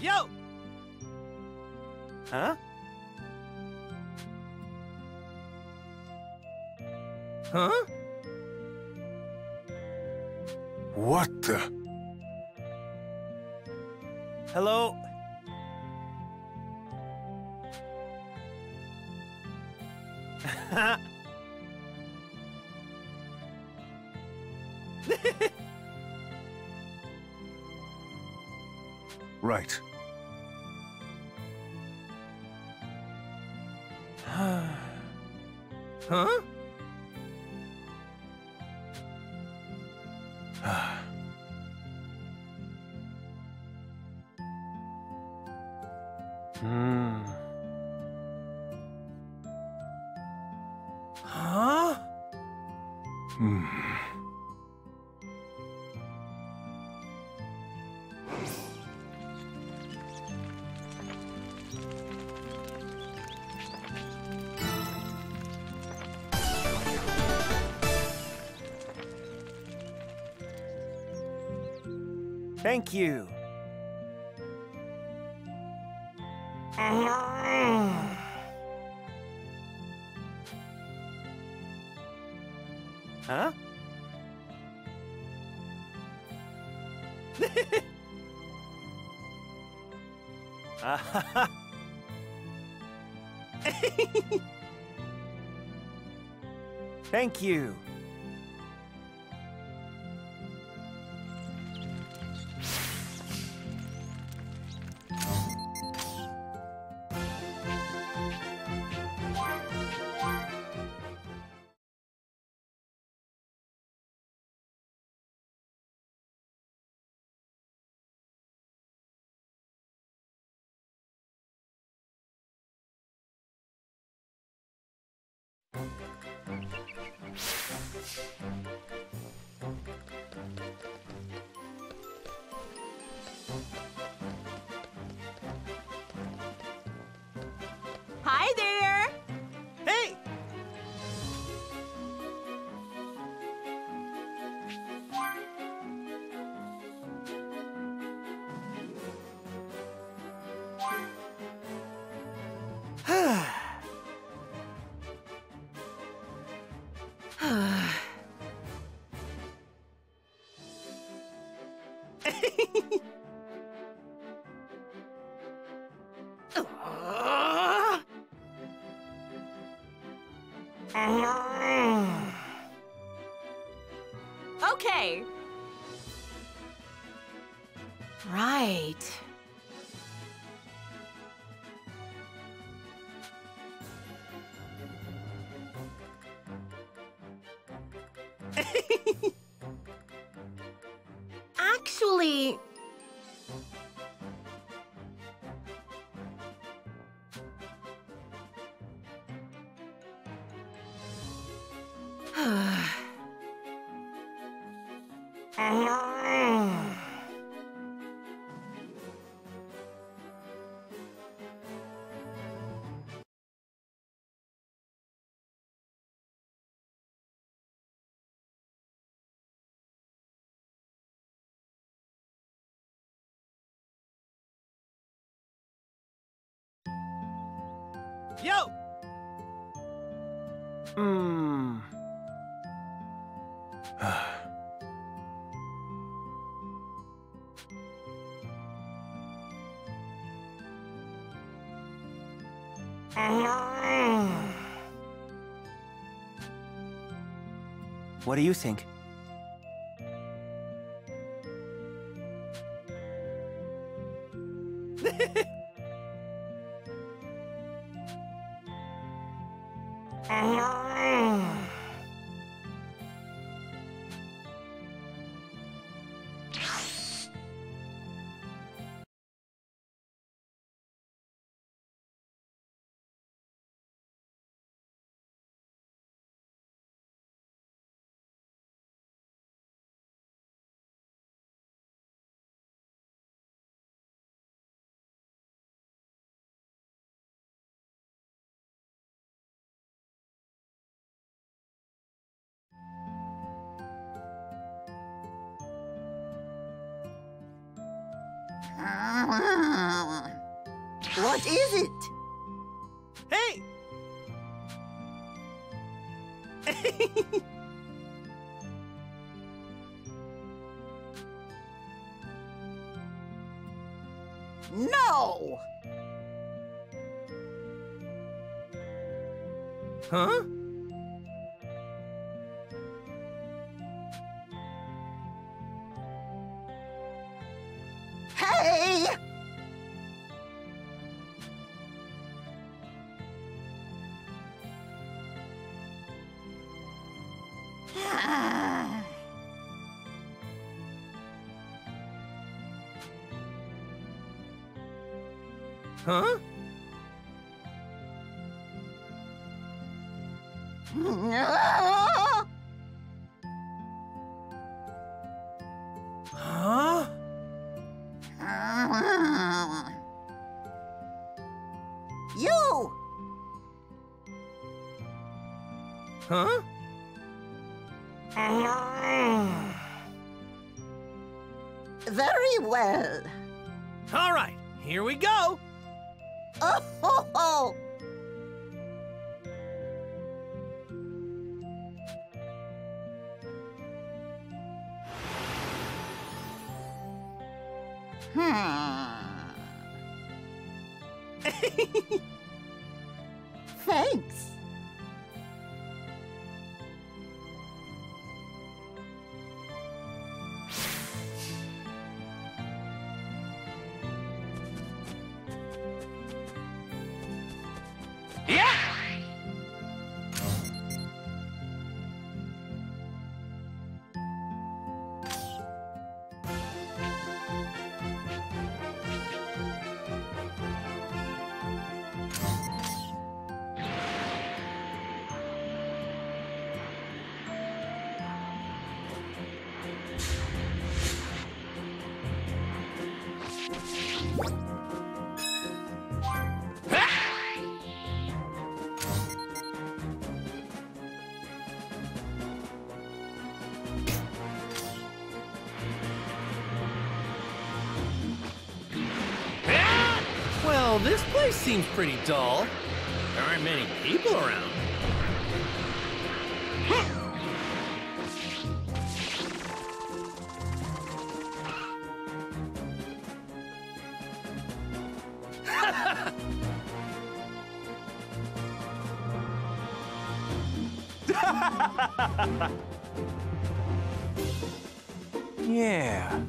Yo! Huh? Huh? What the? Hello? Right. huh? Thank you. Huh? Thank you. Hi there! Hey! Actually, Yo! Hmm. What do you think? What is it? Hey! No! Huh? Huh? Huh? You! Huh? Very well. All right, here we go. Oh ho ho! Hmm. Well, this place seems pretty dull. There aren't many people around. yeah.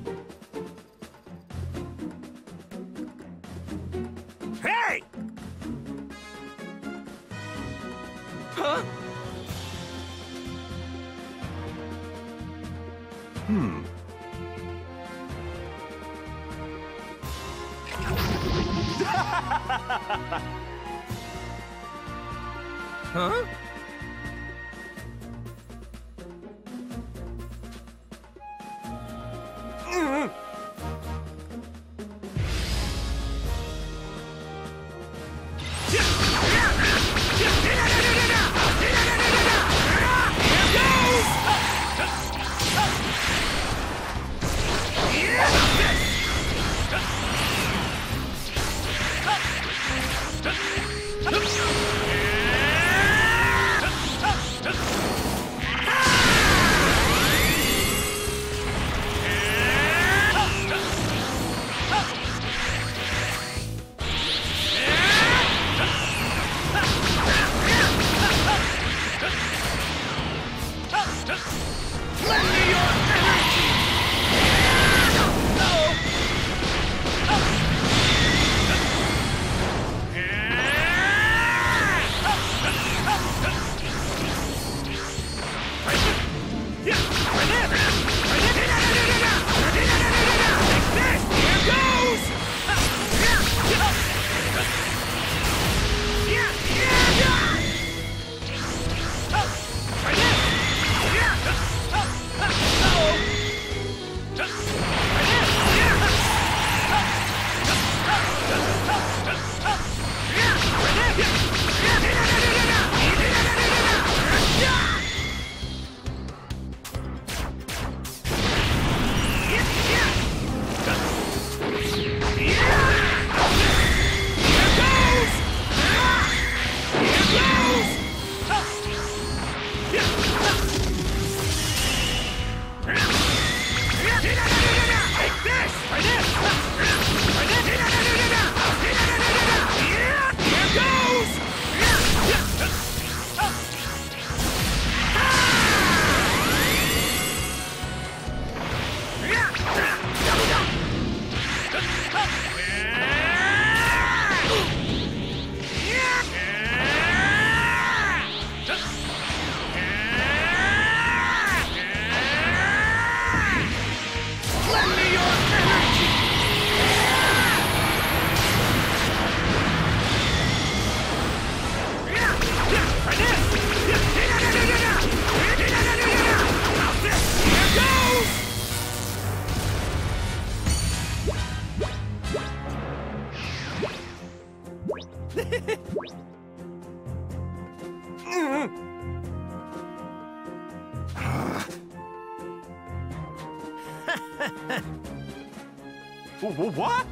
what?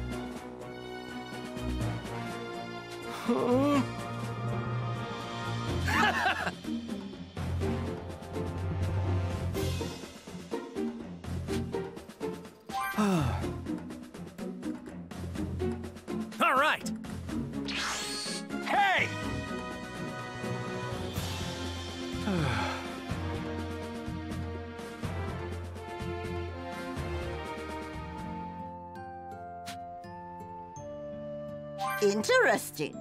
Huh? Interesting.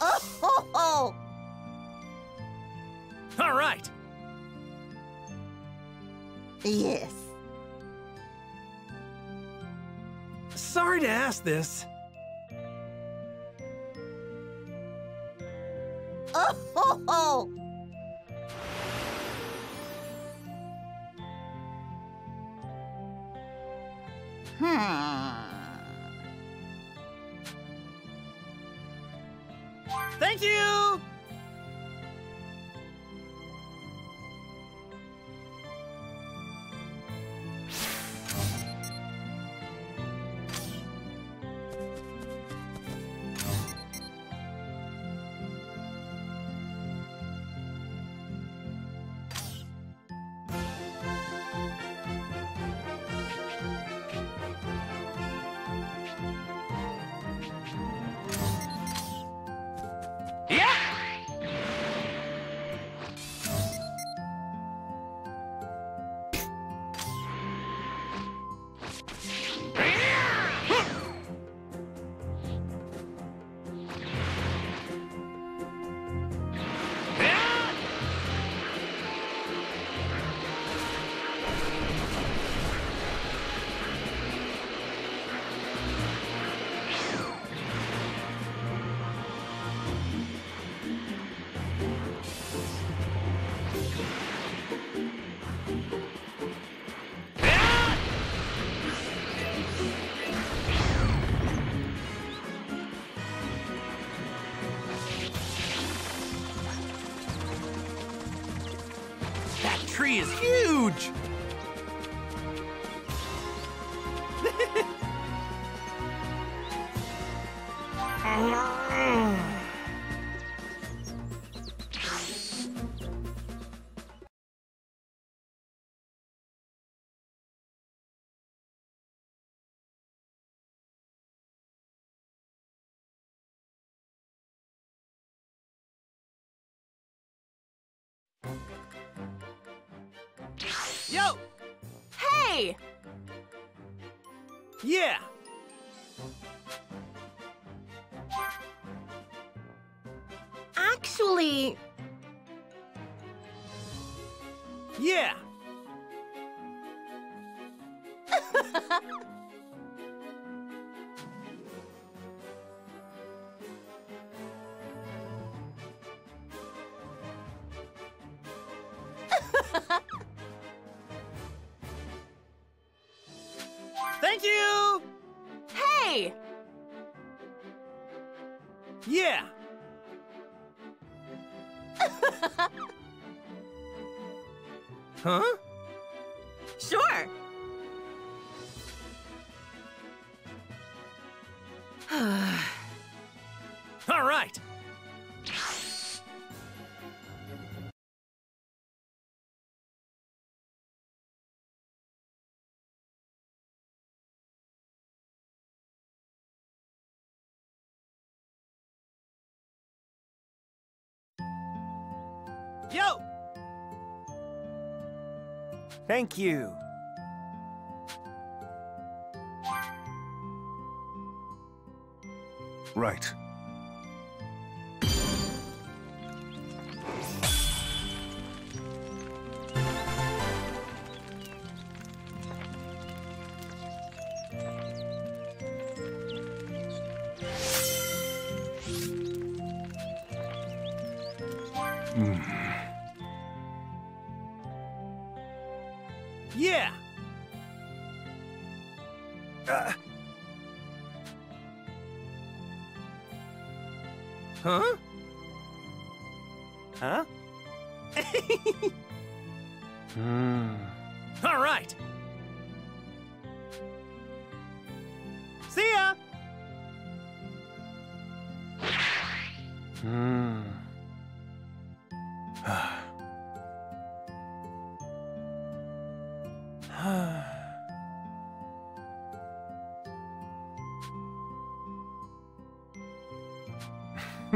Oh ho ho! All right. Yes. Sorry to ask this. Oh ho ho! Hmm. Tree is huge. Yo. Hey! Yeah. Actually, Yeah. Thank you. hey! Yeah. huh? Sure. All right. Yo! Thank you. Right. Hmm. Yeah! Uh, Huh? Huh? Hmm. All right. See ya. Hmm.